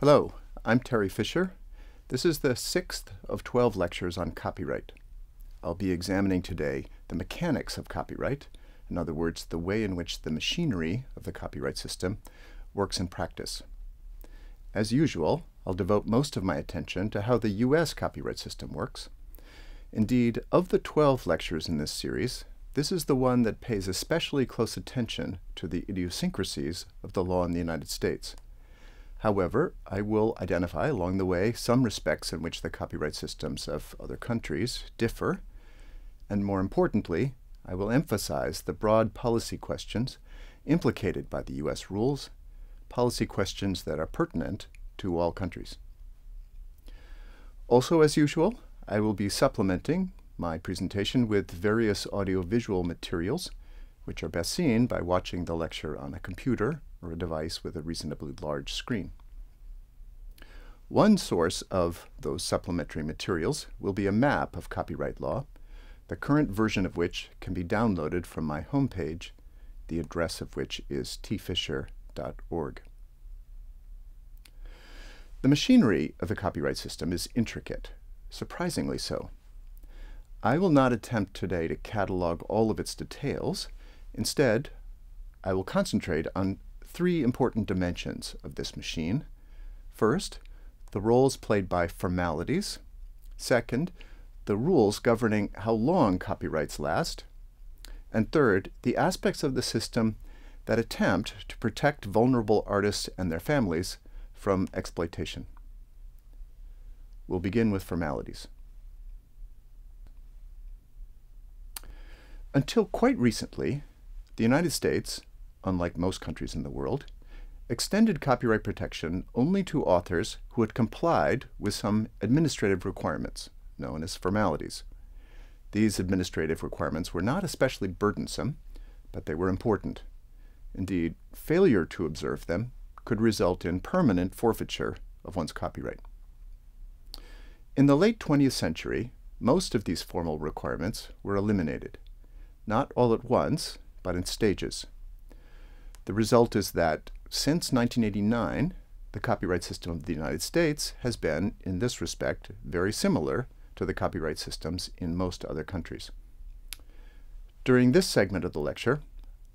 Hello, I'm Terry Fisher. This is the sixth of 12 lectures on copyright. I'll be examining today the mechanics of copyright, in other words, the way in which the machinery of the copyright system works in practice. As usual, I'll devote most of my attention to how the U.S. copyright system works. Indeed, of the 12 lectures in this series, this is the one that pays especially close attention to the idiosyncrasies of the law in the United States. However, I will identify along the way some respects in which the copyright systems of other countries differ, and more importantly, I will emphasize the broad policy questions implicated by the U.S. rules, policy questions that are pertinent to all countries. Also, as usual, I will be supplementing my presentation with various audiovisual materials, which are best seen by watching the lecture on a computer or a device with a reasonably large screen. One source of those supplementary materials will be a map of copyright law, the current version of which can be downloaded from my homepage, the address of which is tfisher.org. The machinery of the copyright system is intricate, surprisingly so. I will not attempt today to catalog all of its details. Instead, I will concentrate on three important dimensions of this machine. First, the roles played by formalities. Second, the rules governing how long copyrights last. And third, the aspects of the system that attempt to protect vulnerable artists and their families from exploitation. We'll begin with formalities. Until quite recently, the United States, unlike most countries in the world, extended copyright protection only to authors who had complied with some administrative requirements, known as formalities. These administrative requirements were not especially burdensome, but they were important. Indeed, failure to observe them could result in permanent forfeiture of one's copyright. In the late 20th century, most of these formal requirements were eliminated not all at once, but in stages. The result is that since 1989, the copyright system of the United States has been, in this respect, very similar to the copyright systems in most other countries. During this segment of the lecture,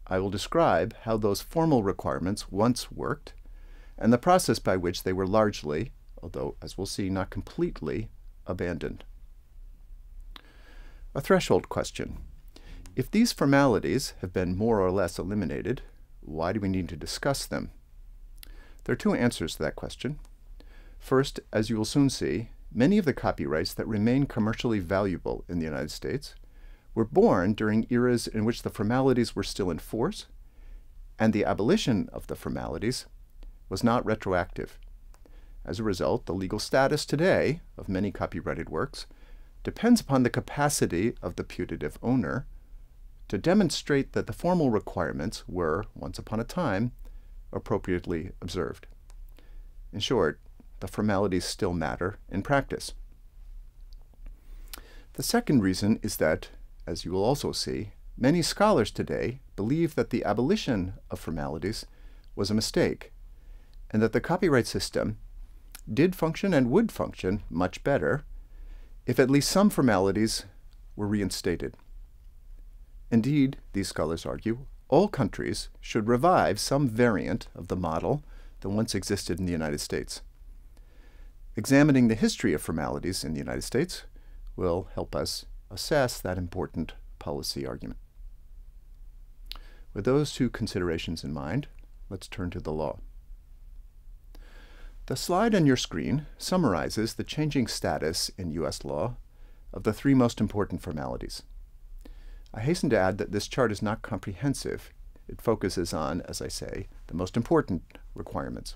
I will describe how those formal requirements once worked and the process by which they were largely, although as we'll see, not completely, abandoned. A threshold question. If these formalities have been more or less eliminated, why do we need to discuss them? There are two answers to that question. First, as you will soon see, many of the copyrights that remain commercially valuable in the United States were born during eras in which the formalities were still in force, and the abolition of the formalities was not retroactive. As a result, the legal status today of many copyrighted works depends upon the capacity of the putative owner to demonstrate that the formal requirements were, once upon a time, appropriately observed. In short, the formalities still matter in practice. The second reason is that, as you will also see, many scholars today believe that the abolition of formalities was a mistake, and that the copyright system did function and would function much better if at least some formalities were reinstated. Indeed, these scholars argue, all countries should revive some variant of the model that once existed in the United States. Examining the history of formalities in the United States will help us assess that important policy argument. With those two considerations in mind, let's turn to the law. The slide on your screen summarizes the changing status in U.S. law of the three most important formalities I hasten to add that this chart is not comprehensive. It focuses on, as I say, the most important requirements.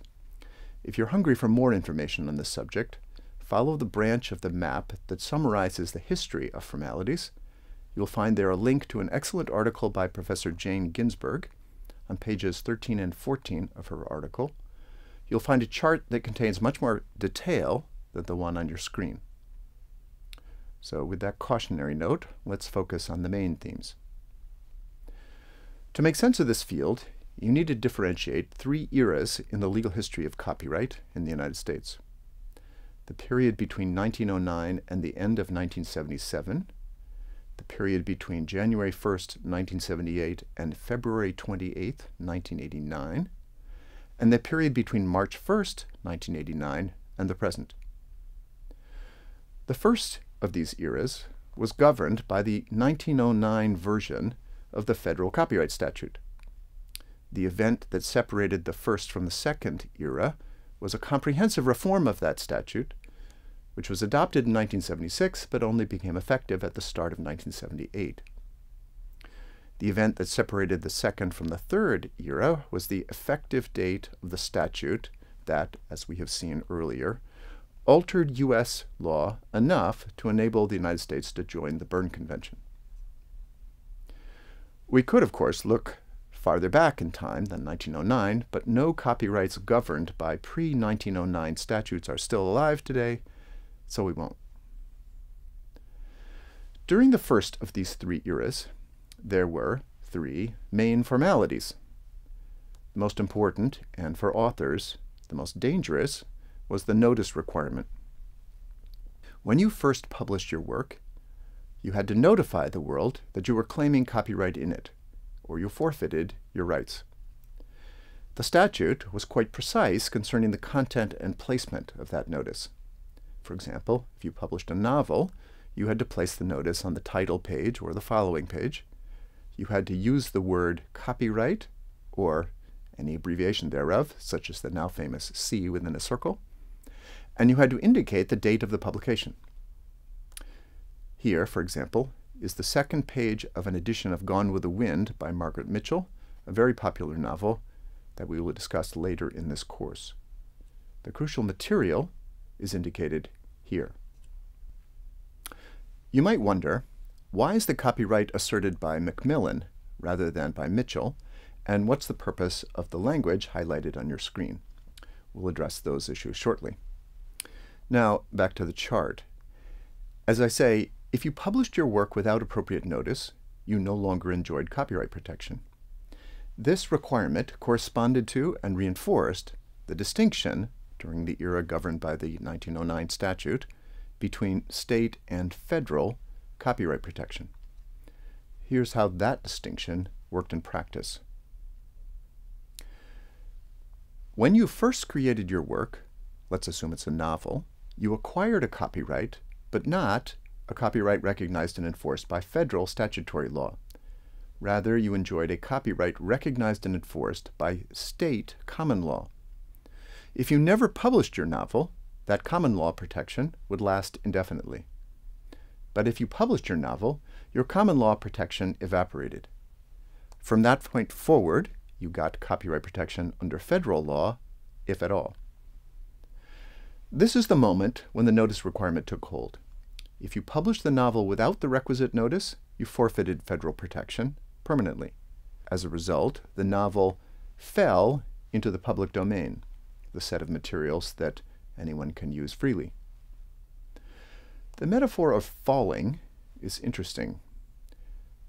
If you're hungry for more information on this subject, follow the branch of the map that summarizes the history of formalities. You'll find there a link to an excellent article by Professor Jane Ginsburg on pages 13 and 14 of her article. You'll find a chart that contains much more detail than the one on your screen. So with that cautionary note, let's focus on the main themes. To make sense of this field, you need to differentiate three eras in the legal history of copyright in the United States. The period between 1909 and the end of 1977, the period between January 1st, 1978 and February 28th, 1989, and the period between March 1st, 1989 and the present. The first of these eras was governed by the 1909 version of the federal copyright statute. The event that separated the first from the second era was a comprehensive reform of that statute, which was adopted in 1976 but only became effective at the start of 1978. The event that separated the second from the third era was the effective date of the statute that, as we have seen earlier, altered U.S. law enough to enable the United States to join the Berne Convention. We could, of course, look farther back in time than 1909, but no copyrights governed by pre 1909 statutes are still alive today, so we won't. During the first of these three eras, there were three main formalities. The most important, and for authors, the most dangerous, was the notice requirement. When you first published your work, you had to notify the world that you were claiming copyright in it, or you forfeited your rights. The statute was quite precise concerning the content and placement of that notice. For example, if you published a novel, you had to place the notice on the title page or the following page. You had to use the word copyright or any abbreviation thereof, such as the now famous C within a circle, and you had to indicate the date of the publication. Here, for example, is the second page of an edition of Gone with the Wind by Margaret Mitchell, a very popular novel that we will discuss later in this course. The crucial material is indicated here. You might wonder, why is the copyright asserted by Macmillan rather than by Mitchell, and what's the purpose of the language highlighted on your screen? We'll address those issues shortly. Now, back to the chart. As I say, if you published your work without appropriate notice, you no longer enjoyed copyright protection. This requirement corresponded to and reinforced the distinction during the era governed by the 1909 statute between state and federal copyright protection. Here's how that distinction worked in practice. When you first created your work, let's assume it's a novel, you acquired a copyright, but not a copyright recognized and enforced by federal statutory law. Rather, you enjoyed a copyright recognized and enforced by state common law. If you never published your novel, that common law protection would last indefinitely. But if you published your novel, your common law protection evaporated. From that point forward, you got copyright protection under federal law, if at all. This is the moment when the notice requirement took hold. If you published the novel without the requisite notice, you forfeited federal protection permanently. As a result, the novel fell into the public domain, the set of materials that anyone can use freely. The metaphor of falling is interesting.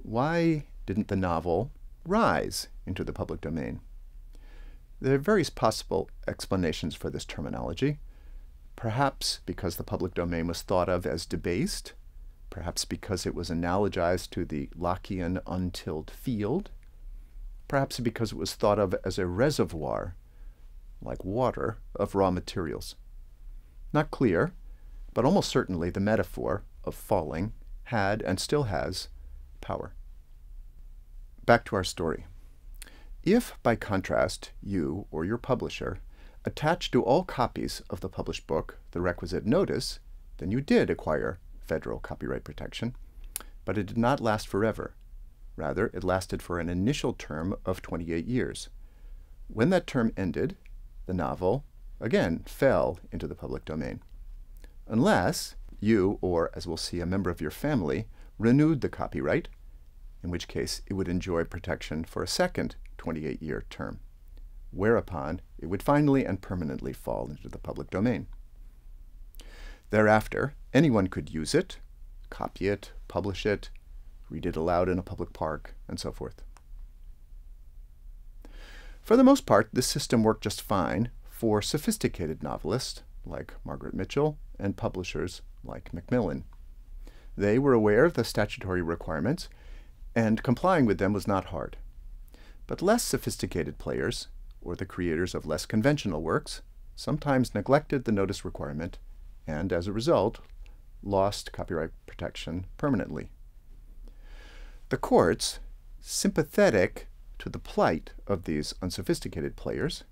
Why didn't the novel rise into the public domain? There are various possible explanations for this terminology. Perhaps because the public domain was thought of as debased, perhaps because it was analogized to the Lockean untilled field, perhaps because it was thought of as a reservoir, like water, of raw materials. Not clear, but almost certainly the metaphor of falling had and still has power. Back to our story. If, by contrast, you or your publisher attached to all copies of the published book the requisite notice, then you did acquire federal copyright protection, but it did not last forever. Rather, it lasted for an initial term of 28 years. When that term ended, the novel, again, fell into the public domain. Unless you, or as we'll see, a member of your family, renewed the copyright, in which case it would enjoy protection for a second 28 year term whereupon it would finally and permanently fall into the public domain. Thereafter, anyone could use it, copy it, publish it, read it aloud in a public park, and so forth. For the most part, this system worked just fine for sophisticated novelists like Margaret Mitchell and publishers like Macmillan. They were aware of the statutory requirements, and complying with them was not hard. But less sophisticated players, or the creators of less conventional works, sometimes neglected the notice requirement and, as a result, lost copyright protection permanently. The courts, sympathetic to the plight of these unsophisticated players,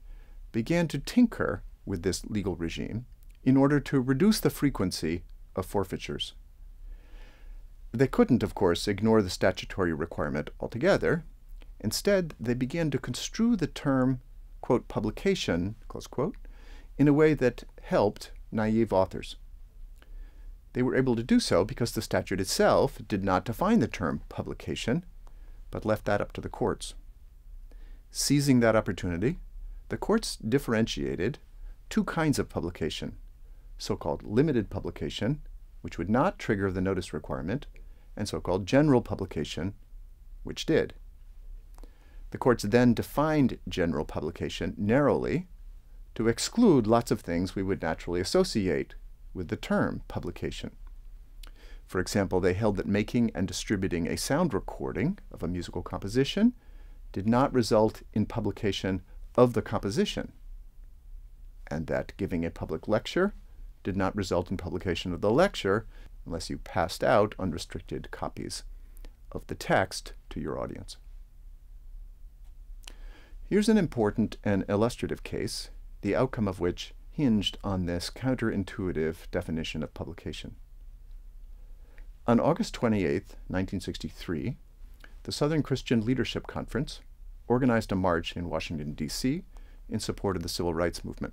began to tinker with this legal regime in order to reduce the frequency of forfeitures. They couldn't, of course, ignore the statutory requirement altogether. Instead, they began to construe the term, quote, publication, close quote, in a way that helped naive authors. They were able to do so because the statute itself did not define the term publication, but left that up to the courts. Seizing that opportunity, the courts differentiated two kinds of publication so called limited publication, which would not trigger the notice requirement, and so called general publication, which did. The courts then defined general publication narrowly to exclude lots of things we would naturally associate with the term publication. For example, they held that making and distributing a sound recording of a musical composition did not result in publication of the composition, and that giving a public lecture did not result in publication of the lecture unless you passed out unrestricted copies of the text to your audience. Here's an important and illustrative case, the outcome of which hinged on this counterintuitive definition of publication. On August 28, 1963, the Southern Christian Leadership Conference organized a march in Washington, D.C. in support of the civil rights movement.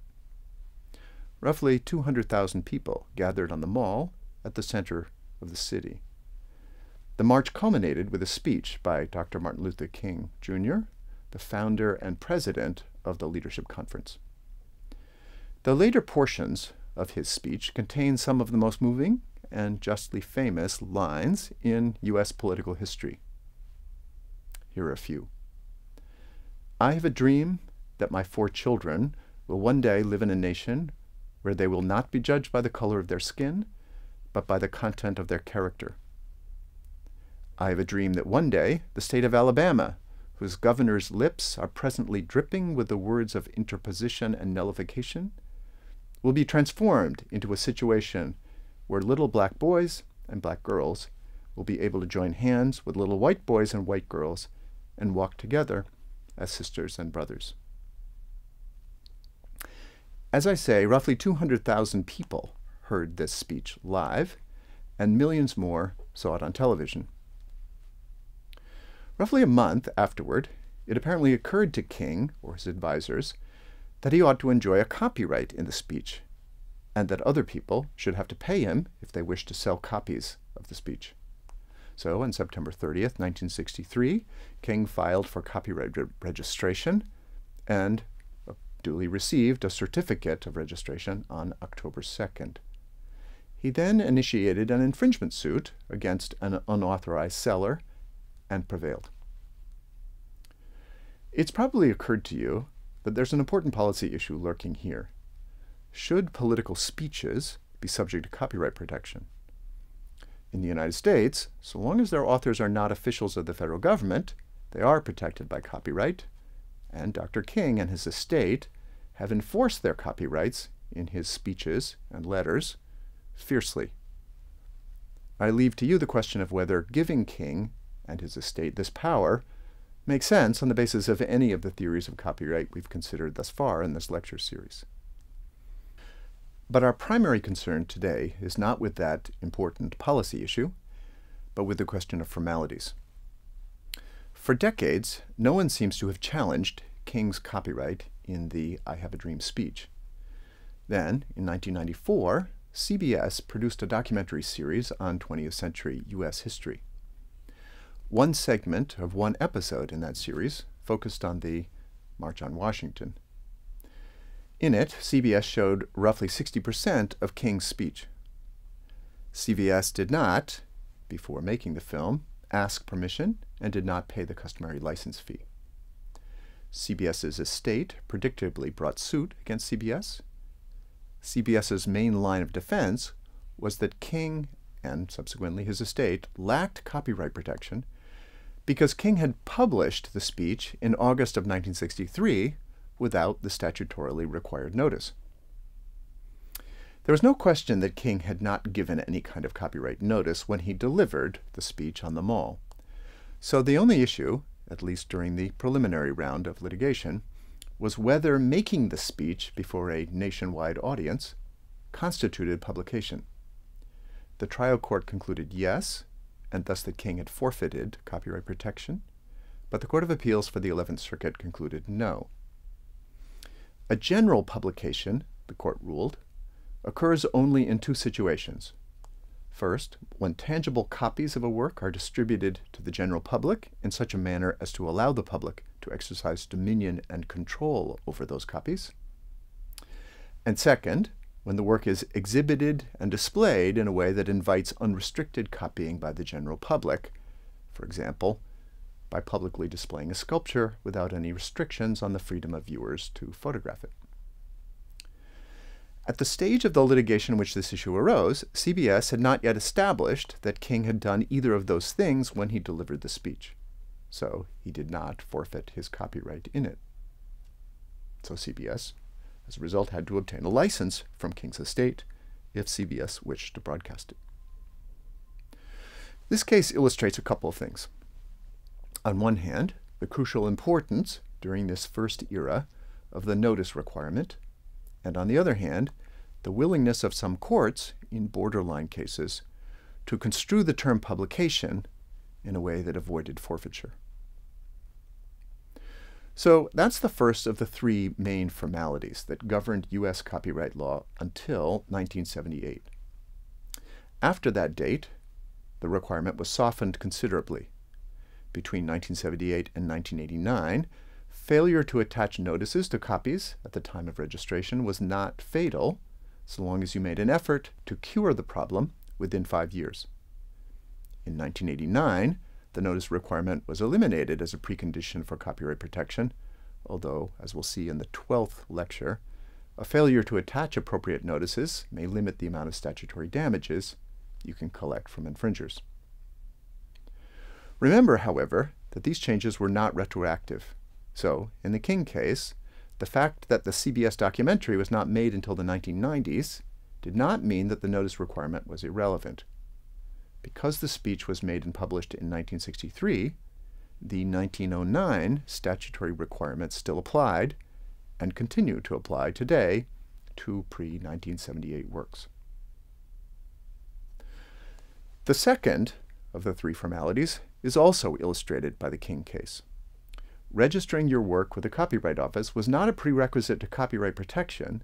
Roughly 200,000 people gathered on the mall at the center of the city. The march culminated with a speech by Dr. Martin Luther King, Jr., the founder and president of the Leadership Conference. The later portions of his speech contain some of the most moving and justly famous lines in U.S. political history. Here are a few. I have a dream that my four children will one day live in a nation where they will not be judged by the color of their skin, but by the content of their character. I have a dream that one day the state of Alabama, whose governor's lips are presently dripping with the words of interposition and nullification, will be transformed into a situation where little black boys and black girls will be able to join hands with little white boys and white girls and walk together as sisters and brothers. As I say, roughly 200,000 people heard this speech live, and millions more saw it on television. Roughly a month afterward, it apparently occurred to King or his advisers that he ought to enjoy a copyright in the speech, and that other people should have to pay him if they wished to sell copies of the speech. So on September 30th, 1963, King filed for copyright re registration and uh, duly received a certificate of registration on October 2nd. He then initiated an infringement suit against an unauthorized seller and prevailed. It's probably occurred to you that there's an important policy issue lurking here. Should political speeches be subject to copyright protection? In the United States, so long as their authors are not officials of the federal government, they are protected by copyright, and Dr. King and his estate have enforced their copyrights in his speeches and letters fiercely. I leave to you the question of whether giving King and his estate this power make sense on the basis of any of the theories of copyright we've considered thus far in this lecture series. But our primary concern today is not with that important policy issue, but with the question of formalities. For decades, no one seems to have challenged King's copyright in the I Have a Dream speech. Then, in 1994, CBS produced a documentary series on 20th century U.S. history. One segment of one episode in that series focused on the March on Washington. In it, CBS showed roughly 60% of King's speech. CBS did not, before making the film, ask permission and did not pay the customary license fee. CBS's estate predictably brought suit against CBS. CBS's main line of defense was that King and subsequently his estate lacked copyright protection because King had published the speech in August of 1963 without the statutorily required notice. There was no question that King had not given any kind of copyright notice when he delivered the speech on the Mall. So the only issue, at least during the preliminary round of litigation, was whether making the speech before a nationwide audience constituted publication. The trial court concluded yes, and thus that King had forfeited copyright protection, but the Court of Appeals for the Eleventh Circuit concluded no. A general publication, the court ruled, occurs only in two situations. First, when tangible copies of a work are distributed to the general public in such a manner as to allow the public to exercise dominion and control over those copies. And second, when the work is exhibited and displayed in a way that invites unrestricted copying by the general public, for example, by publicly displaying a sculpture without any restrictions on the freedom of viewers to photograph it. At the stage of the litigation in which this issue arose, CBS had not yet established that King had done either of those things when he delivered the speech, so he did not forfeit his copyright in it. So CBS as a result, had to obtain a license from King's estate if CBS wished to broadcast it. This case illustrates a couple of things. On one hand, the crucial importance during this first era of the notice requirement, and on the other hand, the willingness of some courts in borderline cases to construe the term publication in a way that avoided forfeiture. So that's the first of the three main formalities that governed U.S. copyright law until 1978. After that date, the requirement was softened considerably. Between 1978 and 1989, failure to attach notices to copies at the time of registration was not fatal so long as you made an effort to cure the problem within five years. In 1989, the notice requirement was eliminated as a precondition for copyright protection, although, as we'll see in the 12th lecture, a failure to attach appropriate notices may limit the amount of statutory damages you can collect from infringers. Remember, however, that these changes were not retroactive. So, in the King case, the fact that the CBS documentary was not made until the 1990s did not mean that the notice requirement was irrelevant. Because the speech was made and published in 1963, the 1909 statutory requirements still applied and continue to apply today to pre-1978 works. The second of the three formalities is also illustrated by the King case. Registering your work with the Copyright Office was not a prerequisite to copyright protection,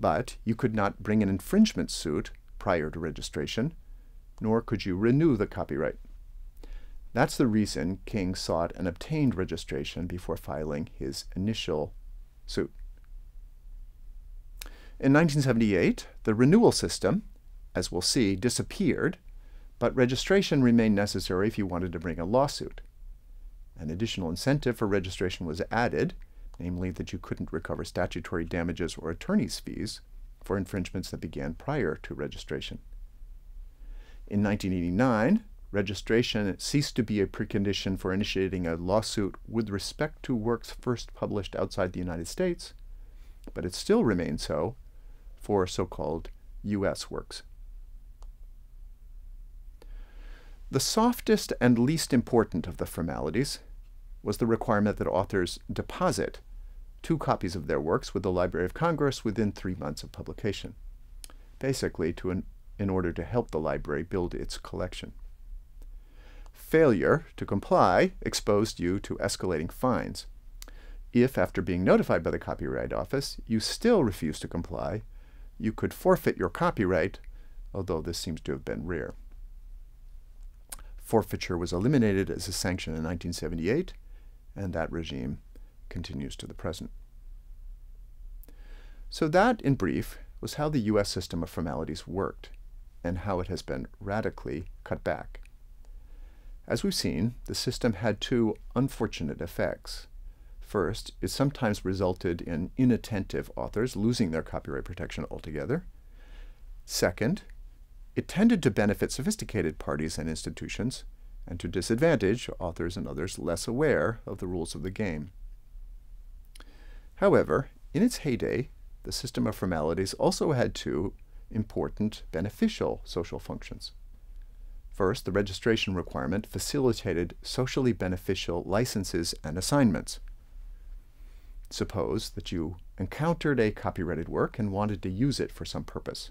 but you could not bring an infringement suit prior to registration nor could you renew the copyright. That's the reason King sought and obtained registration before filing his initial suit. In 1978, the renewal system, as we'll see, disappeared, but registration remained necessary if you wanted to bring a lawsuit. An additional incentive for registration was added, namely that you couldn't recover statutory damages or attorney's fees for infringements that began prior to registration. In 1989, registration ceased to be a precondition for initiating a lawsuit with respect to works first published outside the United States, but it still remains so for so-called U.S. works. The softest and least important of the formalities was the requirement that authors deposit two copies of their works with the Library of Congress within three months of publication, basically to an in order to help the library build its collection. Failure to comply exposed you to escalating fines. If, after being notified by the Copyright Office, you still refuse to comply, you could forfeit your copyright, although this seems to have been rare. Forfeiture was eliminated as a sanction in 1978, and that regime continues to the present. So that, in brief, was how the U.S. system of formalities worked and how it has been radically cut back. As we've seen, the system had two unfortunate effects. First, it sometimes resulted in inattentive authors losing their copyright protection altogether. Second, it tended to benefit sophisticated parties and institutions and to disadvantage authors and others less aware of the rules of the game. However, in its heyday, the system of formalities also had two important beneficial social functions. First, the registration requirement facilitated socially beneficial licenses and assignments. Suppose that you encountered a copyrighted work and wanted to use it for some purpose.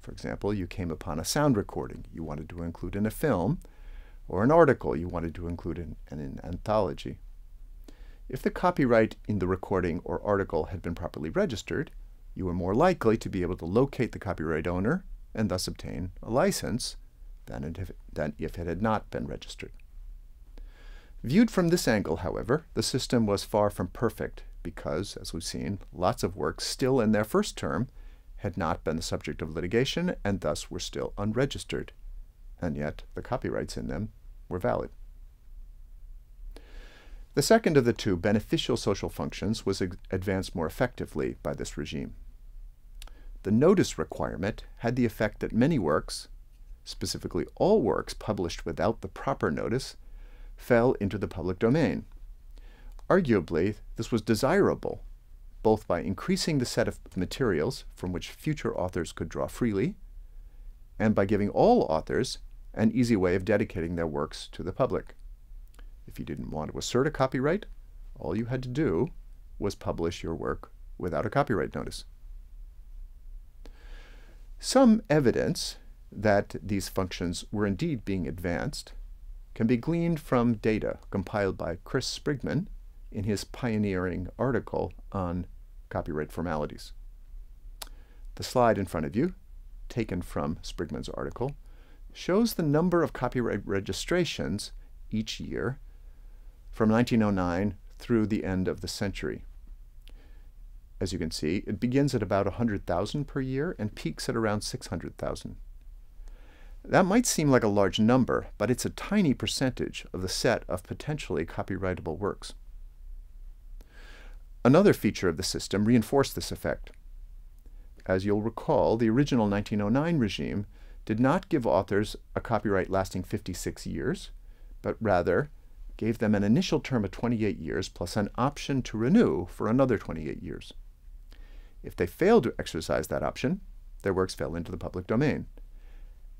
For example, you came upon a sound recording you wanted to include in a film, or an article you wanted to include in, in an anthology. If the copyright in the recording or article had been properly registered, you were more likely to be able to locate the copyright owner and thus obtain a license than if, than if it had not been registered. Viewed from this angle, however, the system was far from perfect because, as we've seen, lots of works still in their first term had not been the subject of litigation and thus were still unregistered, and yet the copyrights in them were valid. The second of the two beneficial social functions was advanced more effectively by this regime. The notice requirement had the effect that many works, specifically all works published without the proper notice, fell into the public domain. Arguably, this was desirable, both by increasing the set of materials from which future authors could draw freely, and by giving all authors an easy way of dedicating their works to the public. If you didn't want to assert a copyright, all you had to do was publish your work without a copyright notice. Some evidence that these functions were indeed being advanced can be gleaned from data compiled by Chris Sprigman in his pioneering article on copyright formalities. The slide in front of you, taken from Sprigman's article, shows the number of copyright registrations each year from 1909 through the end of the century. As you can see, it begins at about 100,000 per year and peaks at around 600,000. That might seem like a large number, but it's a tiny percentage of the set of potentially copyrightable works. Another feature of the system reinforced this effect. As you'll recall, the original 1909 regime did not give authors a copyright lasting 56 years, but rather gave them an initial term of 28 years plus an option to renew for another 28 years. If they failed to exercise that option, their works fell into the public domain.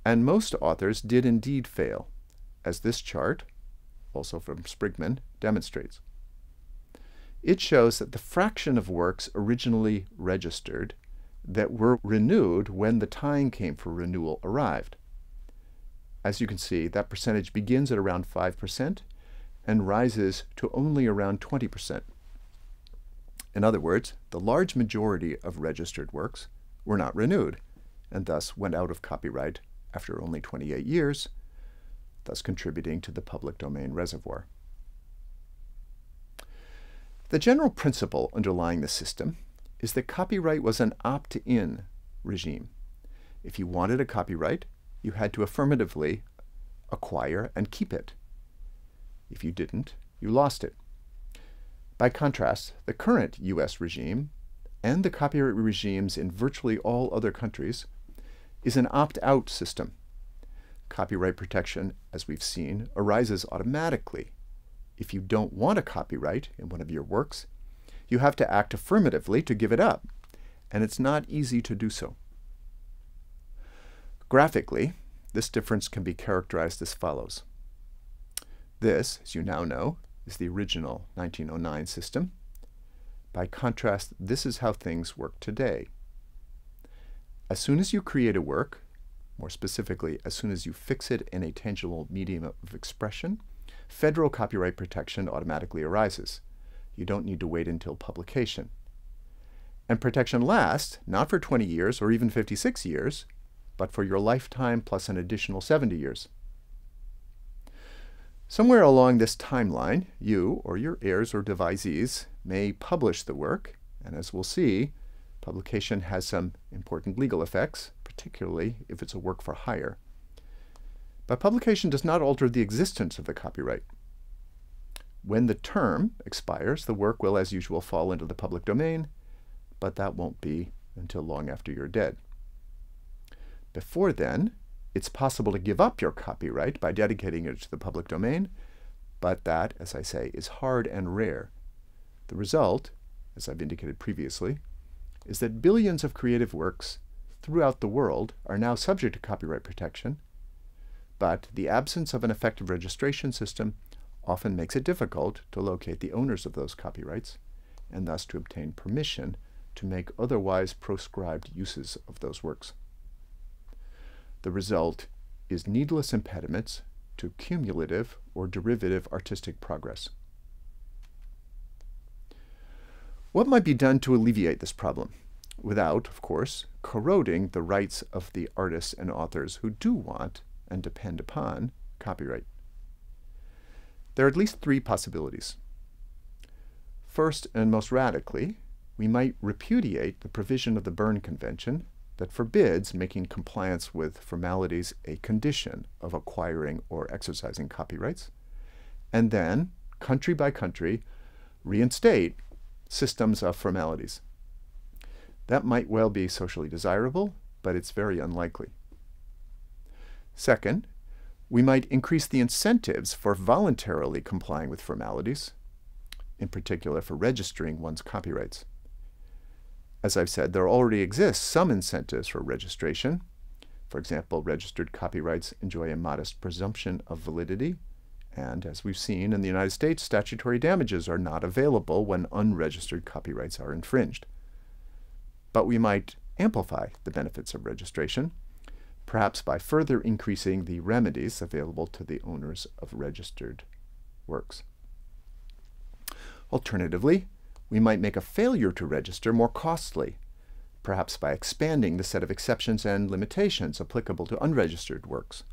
And most authors did indeed fail, as this chart, also from Sprigman, demonstrates. It shows that the fraction of works originally registered that were renewed when the time came for renewal arrived. As you can see, that percentage begins at around 5% and rises to only around 20%. In other words, the large majority of registered works were not renewed and thus went out of copyright after only 28 years, thus contributing to the public domain reservoir. The general principle underlying the system is that copyright was an opt-in regime. If you wanted a copyright, you had to affirmatively acquire and keep it. If you didn't, you lost it. By contrast, the current U.S. regime and the copyright regimes in virtually all other countries is an opt-out system. Copyright protection, as we've seen, arises automatically. If you don't want a copyright in one of your works, you have to act affirmatively to give it up, and it's not easy to do so. Graphically, this difference can be characterized as follows. This, as you now know, is the original 1909 system. By contrast, this is how things work today. As soon as you create a work, more specifically, as soon as you fix it in a tangible medium of expression, federal copyright protection automatically arises. You don't need to wait until publication. And protection lasts not for 20 years or even 56 years, but for your lifetime plus an additional 70 years. Somewhere along this timeline, you or your heirs or devisees may publish the work, and as we'll see, publication has some important legal effects, particularly if it's a work for hire. But publication does not alter the existence of the copyright. When the term expires, the work will, as usual, fall into the public domain, but that won't be until long after you're dead. Before then, it's possible to give up your copyright by dedicating it to the public domain, but that, as I say, is hard and rare. The result, as I've indicated previously, is that billions of creative works throughout the world are now subject to copyright protection, but the absence of an effective registration system often makes it difficult to locate the owners of those copyrights and thus to obtain permission to make otherwise proscribed uses of those works. The result is needless impediments to cumulative or derivative artistic progress. What might be done to alleviate this problem? Without, of course, corroding the rights of the artists and authors who do want and depend upon copyright. There are at least three possibilities. First and most radically, we might repudiate the provision of the Berne Convention that forbids making compliance with formalities a condition of acquiring or exercising copyrights, and then, country by country, reinstate systems of formalities. That might well be socially desirable, but it's very unlikely. Second, we might increase the incentives for voluntarily complying with formalities, in particular for registering one's copyrights. As I've said, there already exists some incentives for registration. For example, registered copyrights enjoy a modest presumption of validity, and as we've seen in the United States, statutory damages are not available when unregistered copyrights are infringed. But we might amplify the benefits of registration, perhaps by further increasing the remedies available to the owners of registered works. Alternatively, we might make a failure to register more costly, perhaps by expanding the set of exceptions and limitations applicable to unregistered works.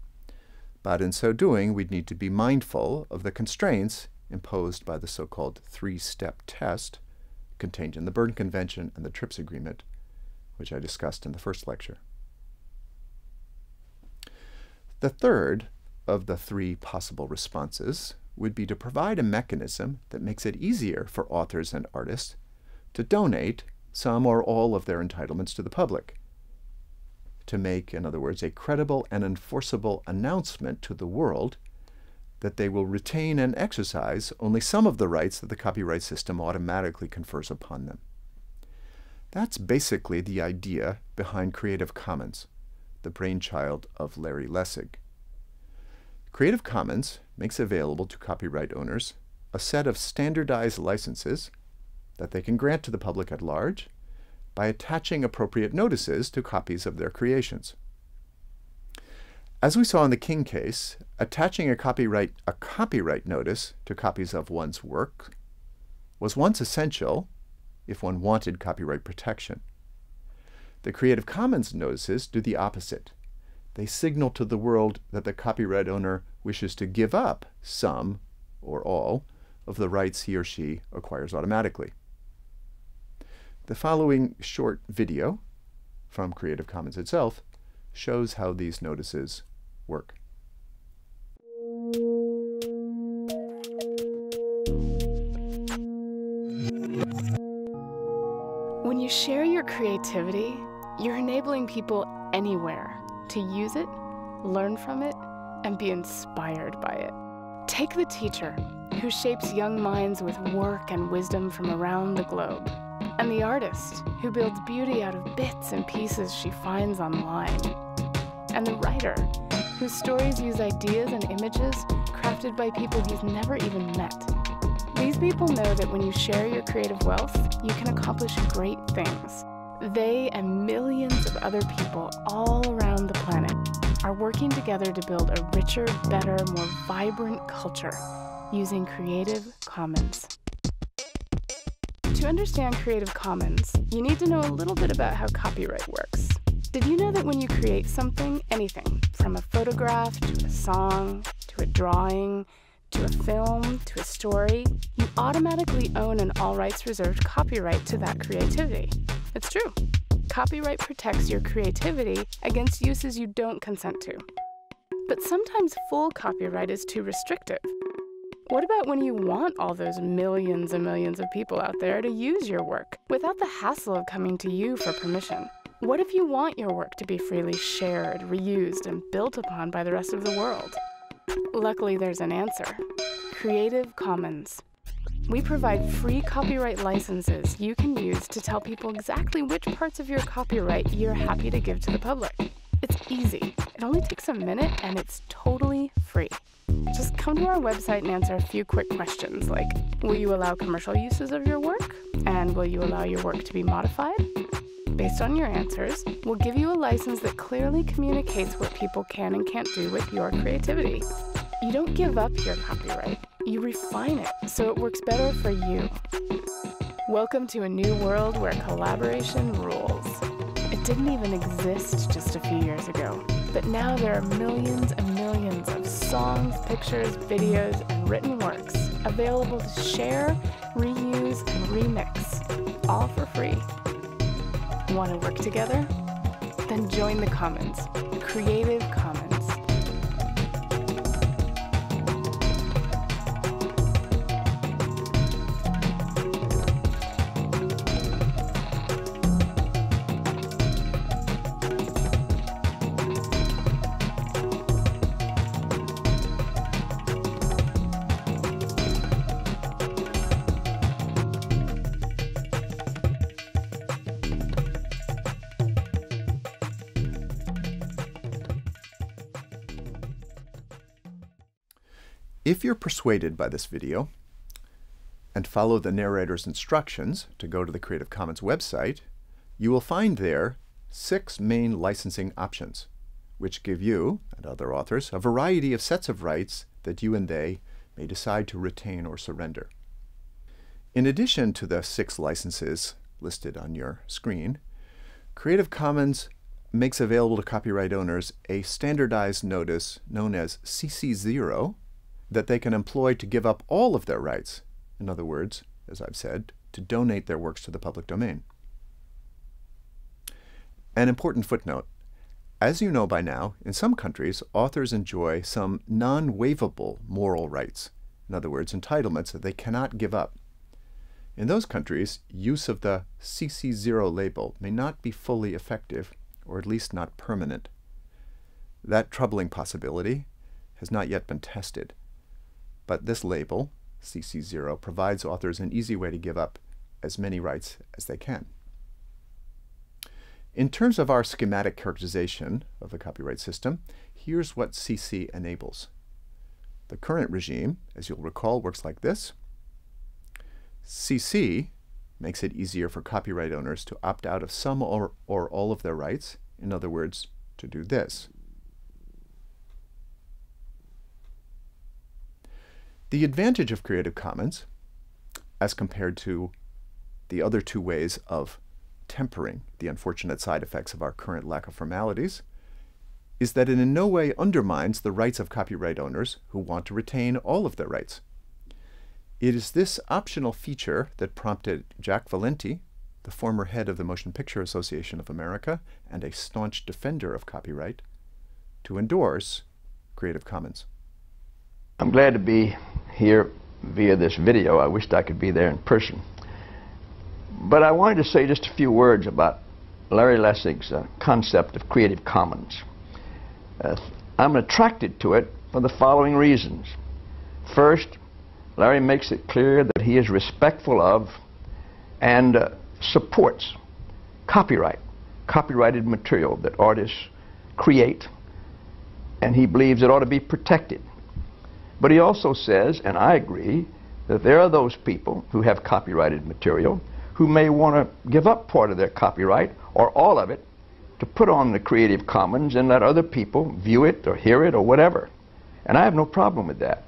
But in so doing, we'd need to be mindful of the constraints imposed by the so-called three-step test contained in the Berne Convention and the TRIPS Agreement, which I discussed in the first lecture. The third of the three possible responses would be to provide a mechanism that makes it easier for authors and artists to donate some or all of their entitlements to the public. To make, in other words, a credible and enforceable announcement to the world that they will retain and exercise only some of the rights that the copyright system automatically confers upon them. That's basically the idea behind Creative Commons, the brainchild of Larry Lessig. Creative Commons makes available to copyright owners a set of standardized licenses that they can grant to the public at large by attaching appropriate notices to copies of their creations. As we saw in the King case, attaching a copyright, a copyright notice to copies of one's work was once essential if one wanted copyright protection. The Creative Commons notices do the opposite they signal to the world that the copyright owner wishes to give up some or all of the rights he or she acquires automatically. The following short video from Creative Commons itself shows how these notices work. When you share your creativity, you're enabling people anywhere to use it, learn from it, and be inspired by it. Take the teacher, who shapes young minds with work and wisdom from around the globe, and the artist, who builds beauty out of bits and pieces she finds online, and the writer, whose stories use ideas and images crafted by people he's never even met. These people know that when you share your creative wealth, you can accomplish great things. They and millions of other people all around the planet are working together to build a richer, better, more vibrant culture using Creative Commons. To understand Creative Commons, you need to know a little bit about how copyright works. Did you know that when you create something, anything, from a photograph to a song to a drawing to a film to a story, you automatically own an all rights reserved copyright to that creativity? It's true. Copyright protects your creativity against uses you don't consent to. But sometimes full copyright is too restrictive. What about when you want all those millions and millions of people out there to use your work without the hassle of coming to you for permission? What if you want your work to be freely shared, reused, and built upon by the rest of the world? Luckily, there's an answer Creative Commons. We provide free copyright licenses you can use to tell people exactly which parts of your copyright you're happy to give to the public. It's easy. It only takes a minute and it's totally free. Just come to our website and answer a few quick questions like Will you allow commercial uses of your work? And will you allow your work to be modified? Based on your answers, we'll give you a license that clearly communicates what people can and can't do with your creativity. You don't give up your copyright, you refine it so it works better for you. Welcome to a new world where collaboration rules. It didn't even exist just a few years ago, but now there are millions and millions of songs, pictures, videos, and written works available to share, reuse, and remix, all for free. Want to work together? Then join the Commons, Creative Commons. If you're persuaded by this video and follow the narrator's instructions to go to the Creative Commons website, you will find there six main licensing options, which give you and other authors a variety of sets of rights that you and they may decide to retain or surrender. In addition to the six licenses listed on your screen, Creative Commons makes available to copyright owners a standardized notice known as CC0 that they can employ to give up all of their rights. In other words, as I've said, to donate their works to the public domain. An important footnote. As you know by now, in some countries, authors enjoy some non-waivable moral rights. In other words, entitlements that they cannot give up. In those countries, use of the CC0 label may not be fully effective, or at least not permanent. That troubling possibility has not yet been tested. But this label, CC0, provides authors an easy way to give up as many rights as they can. In terms of our schematic characterization of the copyright system, here's what CC enables. The current regime, as you'll recall, works like this. CC makes it easier for copyright owners to opt out of some or, or all of their rights. In other words, to do this. The advantage of Creative Commons, as compared to the other two ways of tempering the unfortunate side effects of our current lack of formalities, is that it in no way undermines the rights of copyright owners who want to retain all of their rights. It is this optional feature that prompted Jack Valenti, the former head of the Motion Picture Association of America and a staunch defender of copyright, to endorse Creative Commons. I'm glad to be here via this video. I wished I could be there in person. But I wanted to say just a few words about Larry Lessig's uh, concept of Creative Commons. Uh, I'm attracted to it for the following reasons. First, Larry makes it clear that he is respectful of and uh, supports copyright, copyrighted material that artists create, and he believes it ought to be protected. But he also says, and I agree, that there are those people who have copyrighted material who may want to give up part of their copyright or all of it to put on the Creative Commons and let other people view it or hear it or whatever. And I have no problem with that.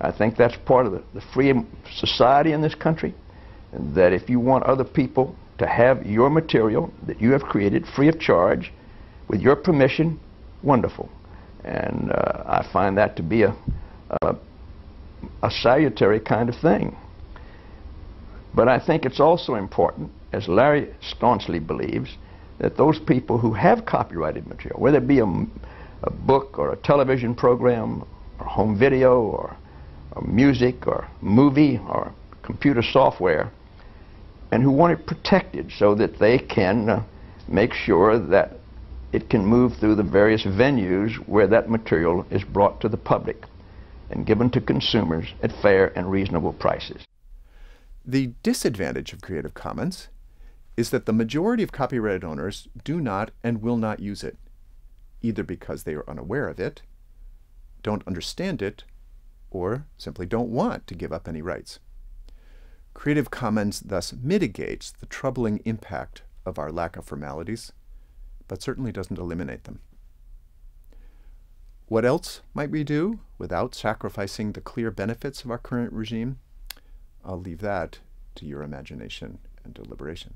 I think that's part of the, the free society in this country, that if you want other people to have your material that you have created free of charge, with your permission, wonderful. And uh, I find that to be a, a, a salutary kind of thing. But I think it's also important, as Larry staunchly believes, that those people who have copyrighted material, whether it be a, a book or a television program or home video or, or music or movie or computer software and who want it protected so that they can uh, make sure that it can move through the various venues where that material is brought to the public and given to consumers at fair and reasonable prices. The disadvantage of Creative Commons is that the majority of copyrighted owners do not and will not use it, either because they are unaware of it, don't understand it, or simply don't want to give up any rights. Creative Commons thus mitigates the troubling impact of our lack of formalities, but certainly doesn't eliminate them. What else might we do without sacrificing the clear benefits of our current regime? I'll leave that to your imagination and deliberation.